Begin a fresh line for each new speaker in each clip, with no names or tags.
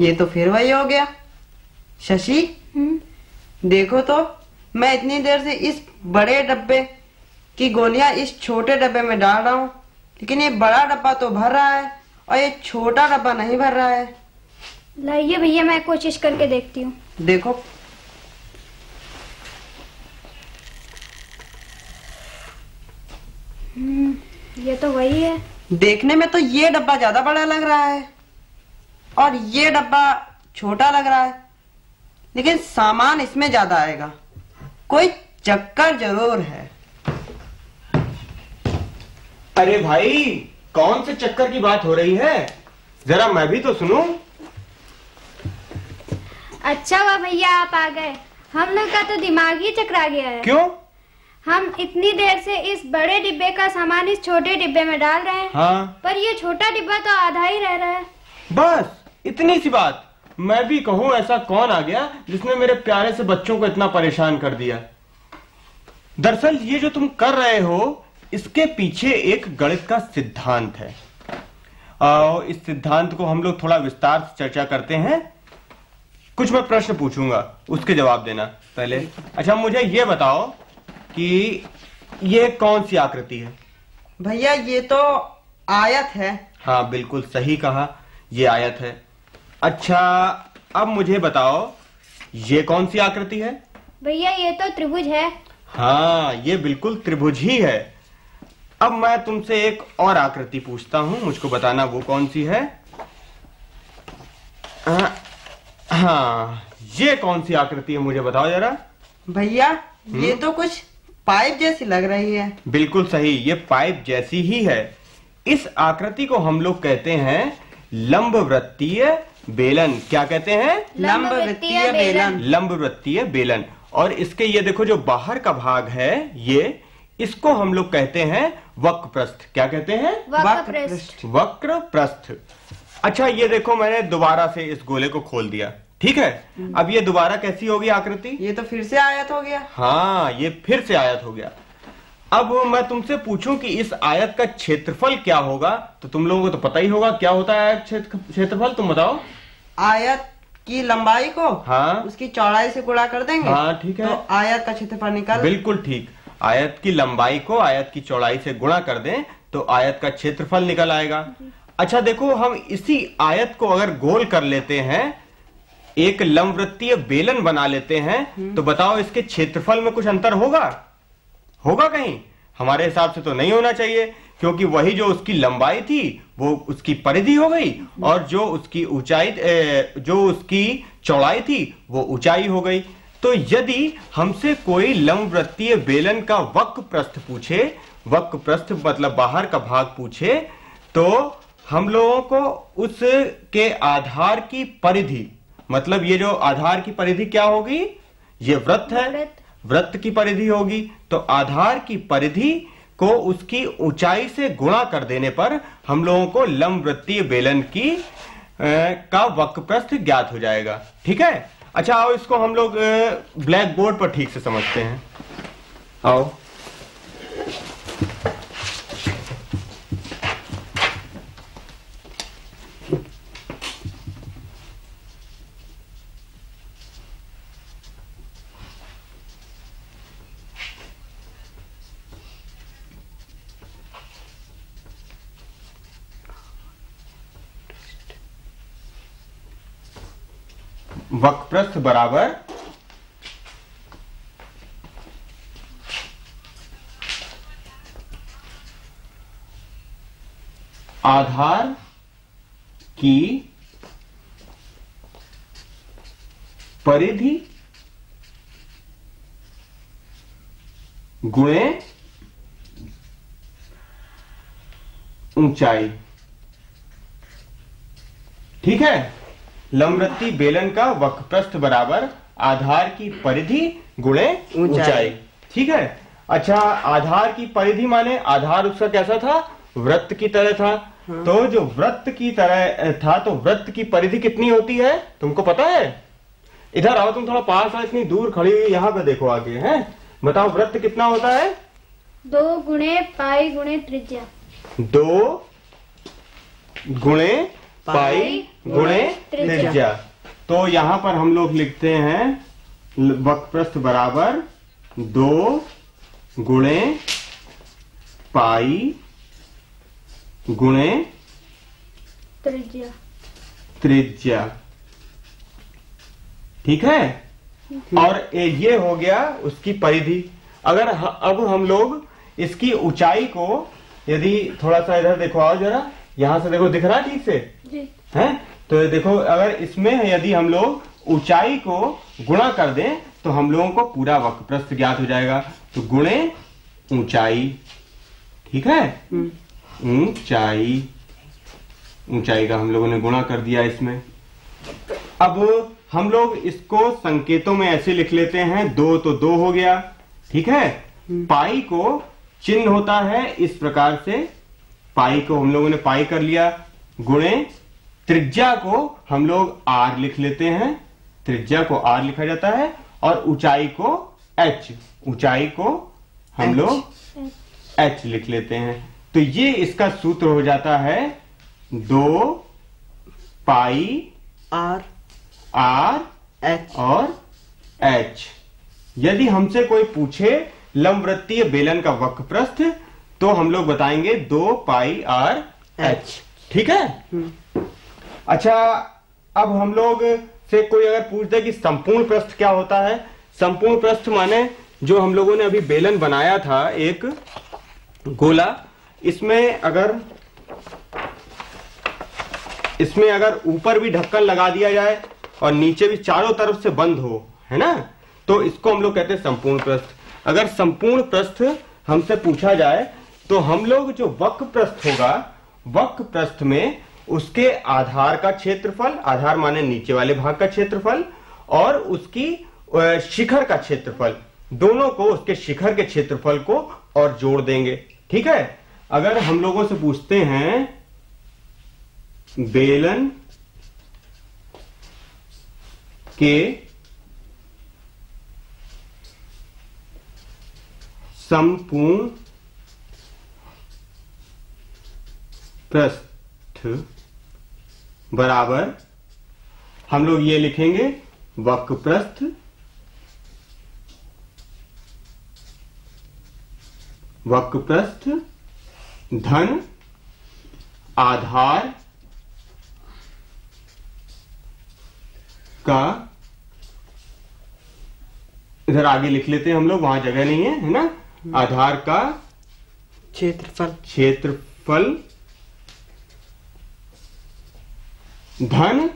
ये तो फिर वही हो गया। शशि
हम्म,
देखो तो मैं इतनी देर से इस बड़े डब्बे की गोलियाँ इस छोटे डब्बे में डाल रहा हूँ लेकिन ये बड़ा डब्बा तो भर रहा है और ये छोटा डब्बा नहीं भर रहा है।
लाइए भैया मैं कोशिश करके देखती हूँ।
देखो।
हम्म, ये तो वही है।
देखने में तो ये डब्बा ज़्यादा बड़ा लग रहा है। और ये डब्बा छोटा लग रहा है लेकिन सामान इसमें ज़्यादा आएगा। कोई चक्कर ज़रूर है।
अरे भाई कौन से चक्कर की बात हो रही है? जरा मैं भी तो सुनूं।
अच्छा हुआ भैया आप आ गए। हम लोग का तो दिमाग ही चकरा गया है।
क्यों?
हम इतनी देर से इस बड़े डिब्बे का सामान इस छोटे डिब्बे में डाल रहे हैं
हाँ।
पर ये छोटा डिब्बा तो आधा ही रह रहा है।
बस। इतनी सी बात। मैं भी कहूँ ऐसा कौन आ गया जिसने मेरे प्यारे से बच्चों को इतना परेशान कर दिया? दरअसल ये जो तुम कर रहे हो इसके पीछे एक गणित का सिद्धांत है। और इस सिद्धांत को हम लोग थोड़ा विस्तार से चर्चा करते हैं। कुछ मैं प्रश्न पूछूँगा उसके जवाब देना पहले। अच्छा मुझे ये बताओ कि ये कौन सी आकृति है?
भैया ये तो आयत है।
हाँ बिल्कुल सही कहा ये आयत है। अच्छा अब मुझे बताओ ये कौन सी आकृति है?
भैया ये तो त्रिभुज है।
हाँ ये बिल्कुल त्रिभुज ही है। अब मैं तुमसे एक और आकृति पूछता हूँ मुझको बताना वो कौन सी है? हाँ, हाँ ये कौन सी आकृति है मुझे बताओ जरा।
भैया ये तो कुछ पाइप जैसी लग रही है।
बिल्कुल सही ये पाइप जैसी ही है। इस आकृति को हम लोग कहते हैं लंब वृत्तीय बेलन क्या कहते हैं?
लंब वृत्तीय बेलन।
लंब वृत्तीय बेलन। और इसके ये देखो जो बाहर का भाग है ये इसको हम लोग कहते हैं वक्र प्रस्थ क्या कहते हैं?
वक्र पृष्ठ
वक्र प्रस्थ अच्छा ये देखो मैंने दोबारा से इस गोले को खोल दिया। ठीक है? अब ये दोबारा कैसी होगी आकृति?
ये तो फिर से आयत हो गया।
हाँ ये फिर से आयत हो गया। अब मैं तुमसे पूछूँ कि इस आयत का क्षेत्रफल क्या होगा? तो तुम लोगों को तो पता ही होगा क्या होता है आयत क्षेत्रफल तुम बताओ।
आयत की लंबाई को
हाँ।
उसकी चौड़ाई से गुणा कर देंगे।
हाँ ठीक है।
तो आयत का क्षेत्रफल निकल।
बिल्कुल ठीक। आयत की लंबाई को आयत की चौड़ाई से गुणा कर दें तो आयत का क्षेत्रफल निकल आएगा। अच्छा देखो हम इसी आयत को अगर गोल कर लेते हैं एक लंबवृत्तीय बेलन बना लेते हैं तो बताओ इसके क्षेत्रफल में कुछ अंतर होगा? होगा कहीं? हमारे हिसाब से तो नहीं होना चाहिए, क्योंकि वही जो उसकी लंबाई थी, वो उसकी परिधि हो गई और जो उसकी ऊंचाई जो उसकी चौड़ाई थी, वो ऊंचाई हो गई। तो यदि हमसे कोई लंबवृत्तीय बेलन का वक्र प्रस्थ पूछे वक्र प्रस्थ मतलब बाहर का भाग पूछे तो हम लोगों को उसके आधार की परिधि मतलब ये जो आधार की परिधि क्या होगी? ये वृत्त है।
वृत्त।
की परिधि होगी तो आधार की परिधि को उसकी ऊंचाई से गुणा कर देने पर हम लोगों को लंब वृत्तीय बेलन की ए, का वक्रप्रस्थ ज्ञात हो जाएगा। ठीक है? अच्छा आओ इसको हम लोग ब्लैक बोर्ड पर ठीक से समझते हैं। आओ। वक्रप्रस्थ बराबर आधार की परिधि गुणे ऊंचाई। ठीक है? लंबवृत्ति बेलन का वक्रप्रस्थ बराबर आधार की परिधि गुणे
ऊंचाई।
ऊंचाई। ठीक है? अच्छा आधार की परिधि माने आधार उसका कैसा था? वृत्त की तरह था। तो जो वृत्त की तरह था तो वृत्त की परिधि कितनी होती है? तुमको पता है? इधर आओ तुम थोड़ा पास आओ इतनी दूर खड़ी हुई यहाँ पे देखो आगे हैं? बताओ वृत्त कितना होता है?
दो गुणे पाई गुणे त्रिज्या।
दो गुणे पाई गुणे
त्रिज्या।
तो यहाँ पर हम लोग लिखते हैं वक्रप्रस्थ बराबर दो गुणे पाई गुणे
त्रिज्या।
त्रिज्या। ठीक है? और ये हो गया उसकी परिधि। अगर अब हम लोग इसकी ऊंचाई को यदि थोड़ा सा इधर देखो आओ जरा। यहाँ से देखो दिख रहा है ठीक से?
जी।
है? तो देखो अगर इसमें यदि हम लोग ऊंचाई को गुणा कर दें तो हम लोगों को पूरा वक्रप्रस्थ ज्ञात हो जाएगा। तो गुणे ऊंचाई ठीक है? ऊंचाई ऊंचाई का हम लोगों ने गुणा कर दिया इसमें। अब हम लोग इसको संकेतों में ऐसे लिख लेते हैं दो तो दो हो गया ठीक है? पाई को चिन्ह होता है इस प्रकार से पाई को हम लोगों ने पाई कर लिया। गुणे त्रिज्या को हम लोग आर लिख लेते हैं। त्रिज्या को आर लिखा जाता है और ऊंचाई को एच। ऊंचाई को हम. लोग एच लिख लेते हैं। तो ये इसका सूत्र हो जाता है दो पाई
आर।
R
H.
और एच। यदि हमसे कोई पूछे लंबवृत्तीय बेलन का वक्रप्रस्थ तो हम लोग बताएँगे दो पाई आर एच। ठीक है? अच्छा अब हम लोग से कोई अगर पूछ दे कि संपूर्ण प्रस्थ क्या होता है? संपूर्ण प्रस्थ माने जो हम लोगों ने अभी बेलन बनाया था एक गोला। इसमें अगर इसमें अगर ऊपर भी ढक्कन लगा दिया जाए और नीचे भी चारों तरफ़ से बंद हो है ना? तो इसको हम लोग कहते हैं संपूर्ण प्रस्थ अगर संपूर्ण प्रस्थ हमसे पूछा जाए तो हम लोग जो वक्र प्रस्थ होगा वक्र प्रस्थ में उसके आधार का क्षेत्रफल, आधार माने नीचे वाले भाग का क्षेत्रफल और उसकी शिखर का क्षेत्रफल। दोनों को उसके शिखर के क्षेत्रफल को और जोड़ देंगे। ठीक है? अगर हम लोगों से पूछते हैं, बेलन के संपूर्ण प्रस्थ बराबर हम लोग ये लिखेंगे वक्र प्रस्थ वक्र प्रस्थ धन आधार का इधर आगे लिख लेते हैं हम लोग वहाँ जगह नहीं है है ना? आधार का
क्षेत्रफल।
क्षेत्रफल धन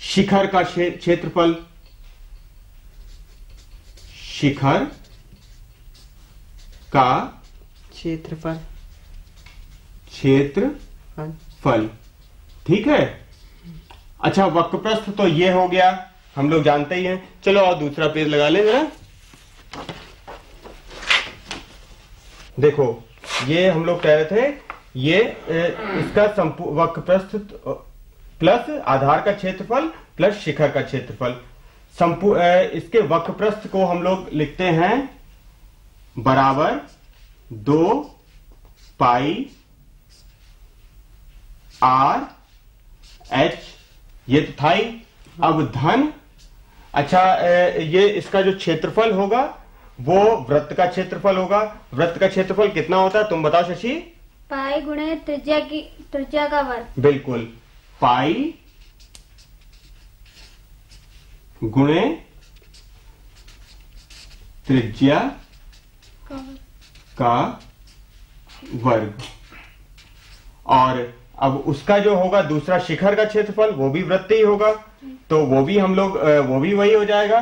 शिखर का क्षेत्रफल शिखर का
क्षेत्रफल।
क्षेत्रफल।
फल।
ठीक है? अच्छा वक्रप्रस्थ तो ये हो गया। हम लोग जानते ही हैं। चलो और दूसरा पेज लगा लें जरा। देखो ये हम लोग कह रहे थे ये इसका वक्रप्रस्थ प्लस आधार का क्षेत्रफल प्लस शिखर का क्षेत्रफल। संपू अ, इसके वक्रप्रस्थ को हम लोग लिखते हैं बराबर दो पाई आर एच। ये तो था ही। अब धन अच्छा ये इसका जो क्षेत्रफल होगा वो वृत्त का क्षेत्रफल होगा। वृत्त का क्षेत्रफल कितना होता है? तुम बताओ शशि।
पाई गुणे त्रिज्या की त्रिज्या का वर्ग।
बिल्कुल। पाई गुणे त्रिज्या
का वर्ग।
और अब उसका जो होगा, दूसरा शिखर का क्षेत्रफल, वो भी वृत्त ही होगा। तो वो भी हम लोग वो भी वही हो जाएगा।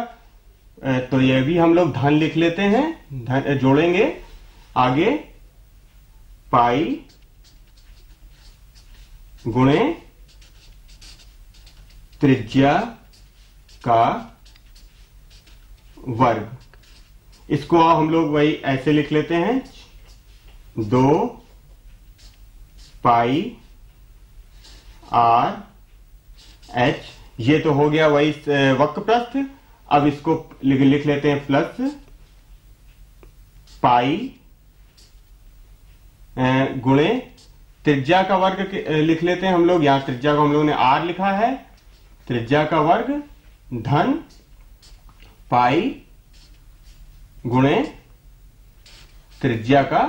तो ये भी हम लोग धन लिख लेते हैं। धन जोड़ेंगे। आगे पाई गुणे त्रिज्या का वर्ग। इसको हम लोग वही ऐसे लिख लेते हैं। दो पाई आर एच। ये तो हो गया वही वक्रप्रस्थ। अब इसको लिख, लिख लेते हैं प्लस पाई गुणे। त्रिज्या का वर्ग लिख लेते हैं हम लोग। यहाँ त्रिज्या को हम लोग ने आर लिखा है। त्रिज्या का वर्ग धन पाई गुणे त्रिज्या का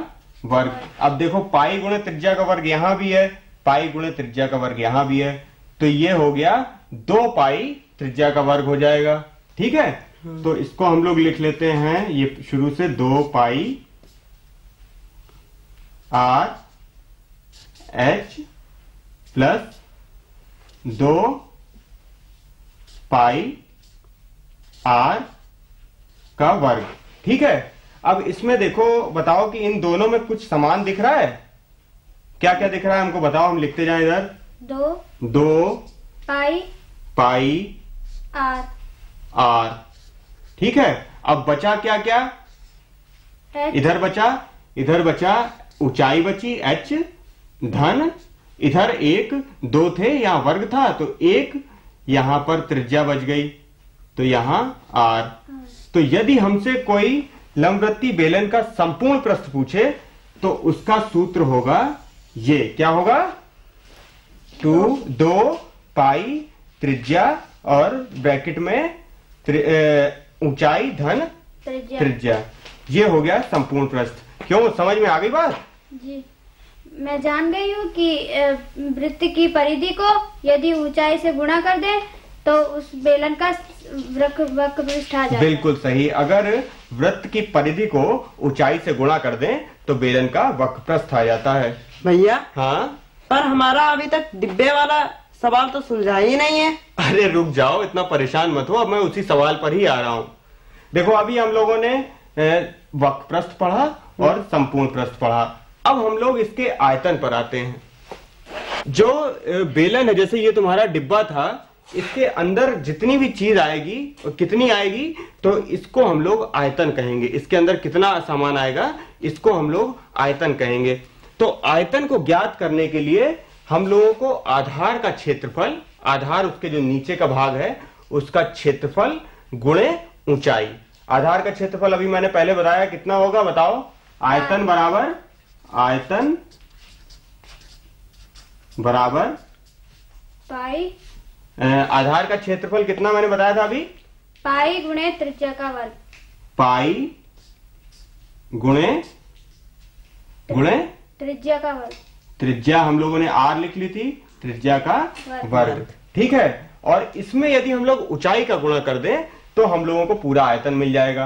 वर्ग। अब देखो पाई गुणे त्रिज्या का वर्ग यहाँ भी है पाई गुणे त्रिज्या का वर्ग यहाँ भी है। तो ये हो गया दो पाई त्रिज्या का वर्ग हो जाएगा। ठीक है? तो इसको हम लोग लिख लेते हैं ये शुरू से दो पाई आर एच प्लस दो पाई आर का वर्ग। ठीक है? अब इसमें देखो बताओ कि इन दोनों में कुछ समान दिख रहा है? क्या क्या दिख रहा है हमको बताओ हम लिखते जाएँ इधर।
दो
दो
पाई
पाई
आर।
आर। ठीक है? अब बचा क्या क्या
एच
इधर बचा इधर बचा ऊंचाई बची एच धन। इधर एक दो थे यहाँ वर्ग था तो एक यहाँ पर त्रिज्या बच गई। तो यहाँ आर। तो यदि हमसे कोई लंबवृत्ति बेलन का संपूर्ण प्रश्न पूछे तो उसका सूत्र होगा ये। क्या होगा? टू दो पाई त्रिज्या और ब्रैकेट में ऊंचाई धन
त्रिज्या।
त्रिज्या। ये हो गया संपूर्ण प्रश्न। क्यों? समझ में आ गई बात?
जी। मैं जान गई हूँ कि वृत्त की परिधि को यदि ऊंचाई से गुणा कर दे तो उस बेलन का वक्र वक्र पृष्ठ आ जाएगा।
बिल्कुल सही। अगर वृत्त की परिधि को ऊंचाई से गुणा कर दें तो बेलन का वक्रप्रस्थ आ जाता है।
भैया?
हाँ?
पर हमारा अभी तक डिब्बे वाला सवाल तो सुलझा ही नहीं है।
अरे रुक जाओ इतना परेशान मत हो। अब मैं उसी सवाल पर ही आ रहा हूँ। देखो अभी हम लोगों ने वक्रप्रस्थ पढ़ा और संपूर्ण प्रस्थ पढ़ा। अब हम लोग इसके आयतन पर आते हैं। जो बेलन है, जैसे ये तुम्हारा डिब्बा था, इसके अंदर जितनी भी चीज़ आएगी, और कितनी आएगी तो इसको हम लोग आयतन कहेंगे। इसके अंदर कितना सामान आएगा, इसको हम लोग आयतन कहेंगे। तो आयतन को ज्ञात करने के लिए हम लोगों को आधार का क्षेत्रफल, आधार उसके जो नीचे का भाग है, उसका क्षेत्रफल गुणे ऊंचाई। आधार का क्षेत्रफल अभी मैंने पहले बताया, कितना होगा बताओ? आयतन बराबर आयतन बराबर
पाई।
आधार का क्षेत्रफल कितना मैंने बताया था अभी?
पाई गुणे त्रिज्या का वर्ग।
पाई गुणे गुणे
त्रिज्या का वर्ग।
त्रिज्या हम लोगों ने आर लिख ली थी त्रिज्या का
वर्ग।
वर्ग। ठीक है? और इसमें यदि हम लोग ऊंचाई का गुणा कर दें तो हम लोगों को पूरा आयतन मिल जाएगा।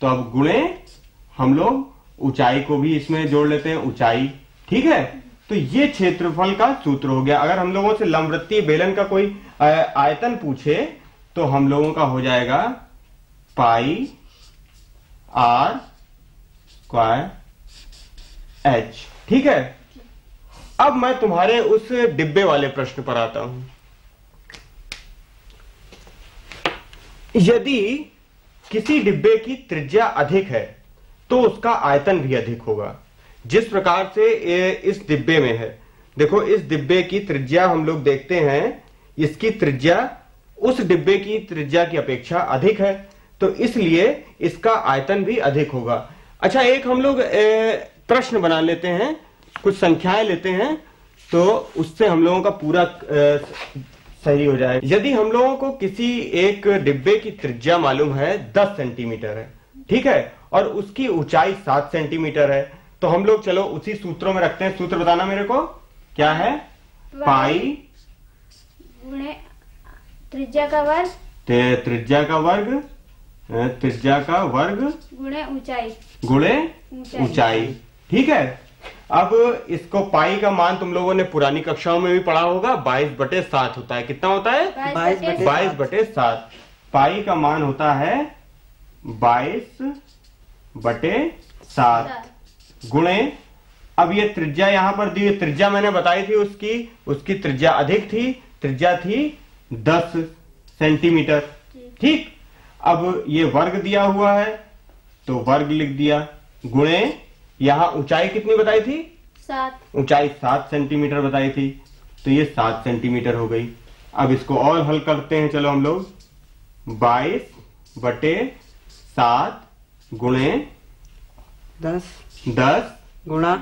तो अब गुणे हम लोग ऊंचाई को भी इसमें जोड़ लेते हैं, ऊंचाई। ठीक है? तो ये क्षेत्रफल का सूत्र हो गया। अगर हम लोगों से लंबवृत्तीय बेलन का कोई आयतन पूछे तो हम लोगों का हो जाएगा पाई आर स्क्वायर एच। ठीक है? अब मैं तुम्हारे उस डिब्बे वाले प्रश्न पर आता हूँ। यदि किसी डिब्बे की त्रिज्या अधिक है तो उसका आयतन भी अधिक होगा। जिस प्रकार से इस डिब्बे में है, देखो इस डिब्बे की त्रिज्या हम लोग देखते हैं, इसकी त्रिज्या, उस डिब्बे की त्रिज्या की अपेक्षा अधिक है तो इसलिए इसका आयतन भी अधिक होगा। अच्छा एक हम लोग प्रश्न बना लेते हैं, कुछ संख्याएँ लेते हैं तो उससे हम लोगों का पूरा सही हो जाए। यदि हम लोगों को किसी एक डिब्बे की त्रिज्या मालूम है 10 सेंटीमीटर है ठीक है? और उसकी ऊंचाई सात सेंटीमीटर है। तो हम लोग चलो उसी सूत्रों में रखते हैं। सूत्र बताना मेरे को। क्या है? पाई।
गुणे त्रिज्या का वर्ग।
त्रिज्या का वर्ग त्रिज्या का वर्ग।
गुणे ऊंचाई।
गुणे
ऊंचाई।
ठीक है? अब इसको पाई का मान तुम लोगों ने पुरानी कक्षाओं में भी पढ़ा होगा। बाईस बटे सात होता है। कितना होता है?
बाईस
बटे
सात। पाई का मान होता है बाईस बटे सात। गुणे। अब ये त्रिज्या यहाँ पर दी त्रिज्या मैंने बताई थी उसकी उसकी त्रिज्या अधिक थी त्रिज्या थी दस सेंटीमीटर। ठीक? अब ये वर्ग दिया हुआ है तो वर्ग लिख दिया। गुणे यहाँ ऊंचाई कितनी बताई थी?
सात।
ऊंचाई सात सेंटीमीटर बताई थी तो ये सात सेंटीमीटर हो गई। अब इसको और हल करते हैं चलो हम लोग। बाईस बटे सात गुणे
दस
दस।
गुणा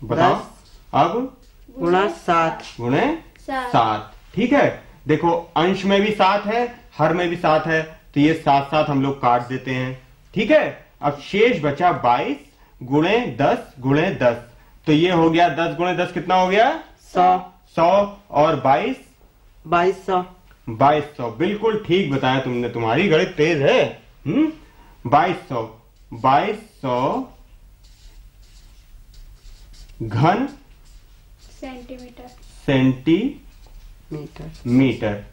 बताओ।
दस।
अब?
गुणा सात।
गुणे
सात।
ठीक है? देखो अंश में भी सात है हर में भी सात है तो ये सात सात हम लोग काट देते हैं। ठीक है? अब शेष बचा बाईस गुणे दस गुणे दस। तो ये हो गया दस गुणे दस कितना हो गया?
सौ।
सौ और बाईस?
बाईस सौ।
बाईस सौ। बिल्कुल ठीक बताया तुमने तुम्हारी गणित तेज है। बाईस सौ बाईस सौ घन
सेंटीमीटर।
सेंटीमीटर।
मीटर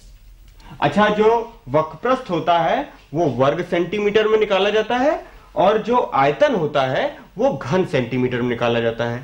अच्छा जो वक्रप्रस्थ होता है वो वर्ग सेंटीमीटर में निकाला जाता है और जो आयतन होता है वो घन सेंटीमीटर में निकाला जाता है।